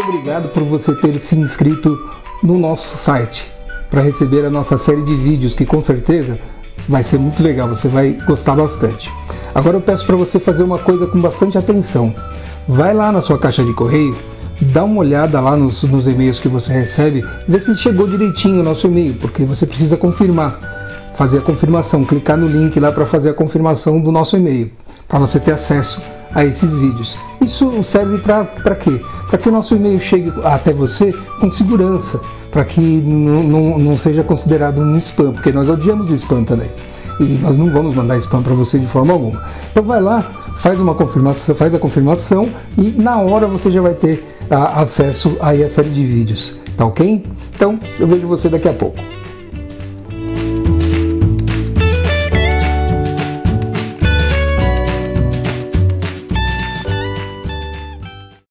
obrigado por você ter se inscrito no nosso site para receber a nossa série de vídeos que com certeza vai ser muito legal, você vai gostar bastante. Agora eu peço para você fazer uma coisa com bastante atenção. Vai lá na sua caixa de correio, dá uma olhada lá nos, nos e-mails que você recebe, vê se chegou direitinho o nosso e-mail, porque você precisa confirmar, fazer a confirmação, clicar no link lá para fazer a confirmação do nosso e-mail, para você ter acesso a esses vídeos. Isso serve para quê? Para que o nosso e-mail chegue até você com segurança, para que não, não, seja considerado um spam, porque nós odiamos spam também. E nós não vamos mandar spam para você de forma alguma. Então vai lá, faz uma confirmação, faz a confirmação e na hora você já vai ter a, acesso a essa série de vídeos, tá ok? Então eu vejo você daqui a pouco.